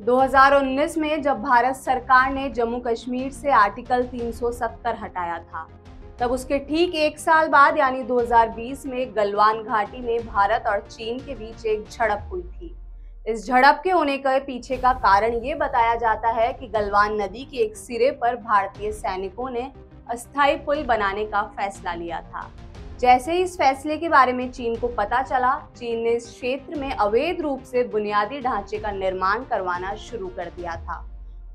2019 में जब भारत सरकार ने जम्मू कश्मीर से आर्टिकल 370 हटाया था, तब उसके ठीक एक साल बाद, यानी 2020 में गलवान घाटी में भारत और चीन के बीच एक झड़प हुई थी। इस झड़प के होने के पीछे का कारण ये बताया जाता है कि गलवान नदी के एक सिरे पर भारतीय सैनिकों ने अस्थायी पुल बनाने का फैसला लिया था। जैसे ही इस फैसले के बारे में चीन को पता चला, चीन ने इस क्षेत्र में अवैध रूप से बुनियादी ढांचे का निर्माण करवाना शुरू कर दिया था।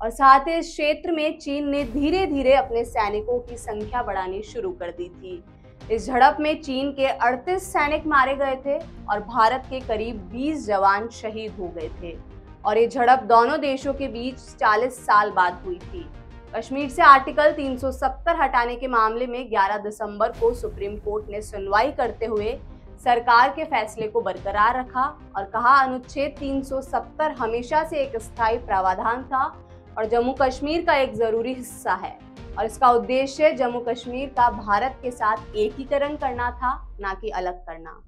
और साथ ही इस क्षेत्र में चीन ने धीरे धीरे अपने सैनिकों की संख्या बढ़ानी शुरू कर दी थी। इस झड़प में चीन के 38 सैनिक मारे गए थे और भारत के करीब 20 जवान शहीद हो गए थे। और ये झड़प दोनों देशों के बीच 40 साल बाद हुई थी। कश्मीर से आर्टिकल 370 हटाने के मामले में 11 दिसंबर को सुप्रीम कोर्ट ने सुनवाई करते हुए सरकार के फैसले को बरकरार रखा और कहा, अनुच्छेद 370 हमेशा से एक स्थायी प्रावधान था और जम्मू कश्मीर का एक ज़रूरी हिस्सा है और इसका उद्देश्य जम्मू कश्मीर का भारत के साथ एकीकरण करना था, न कि अलग करना।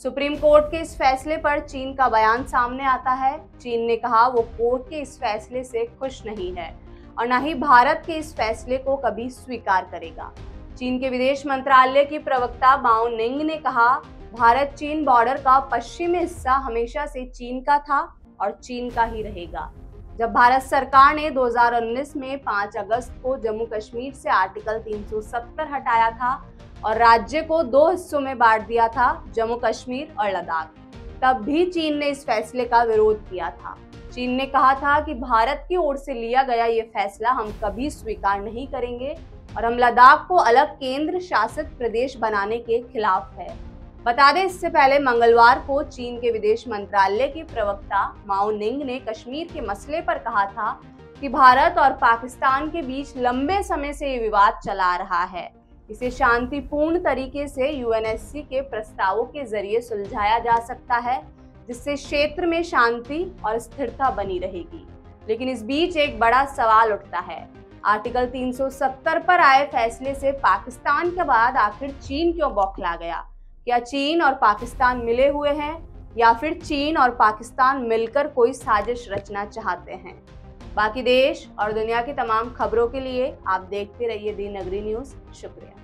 सुप्रीम कोर्ट के इस फैसले पर चीन का बयान सामने आता है। चीन ने कहा, वो कोर्ट के इस फैसले से खुश नहीं है। और न ही भारत के इस फैसले को कभी स्वीकार करेगा। चीन के विदेश मंत्रालय की प्रवक्ता माओ निंग ने कहा, भारत चीन बॉर्डर का पश्चिमी हिस्सा हमेशा से चीन का था और चीन का ही रहेगा। जब भारत सरकार ने 2019 में 5 अगस्त को जम्मू कश्मीर से आर्टिकल 370 हटाया था और राज्य को दो हिस्सों में बांट दिया था जम्मू कश्मीर और लद्दाख। तब भी चीन ने इस फैसले का विरोध किया था। चीन ने कहा था कि भारत की ओर से लिया गया ये फैसला हम कभी स्वीकार नहीं करेंगे और हम लद्दाख को अलग केंद्र शासित प्रदेश बनाने के खिलाफ है। बता दें, इससे पहले मंगलवार को चीन के विदेश मंत्रालय के प्रवक्ता माओ निंग ने कश्मीर के मसले पर कहा था कि भारत और पाकिस्तान के बीच लंबे समय से ये विवाद चला रहा है। इसे शांतिपूर्ण तरीके से यूएनएससी के प्रस्तावों के ज़रिए सुलझाया जा सकता है जिससे क्षेत्र में शांति और स्थिरता बनी रहेगी। लेकिन इस बीच एक बड़ा सवाल उठता है। आर्टिकल 370 पर आए फैसले से पाकिस्तान के बाद आखिर चीन क्यों बौखला गया? क्या चीन और पाकिस्तान मिले हुए हैं? या फिर चीन और पाकिस्तान मिलकर कोई साजिश रचना चाहते हैं? बाकी देश और दुनिया की तमाम खबरों के लिए आप देखते रहिए दी नगरी न्यूज़। शुक्रिया।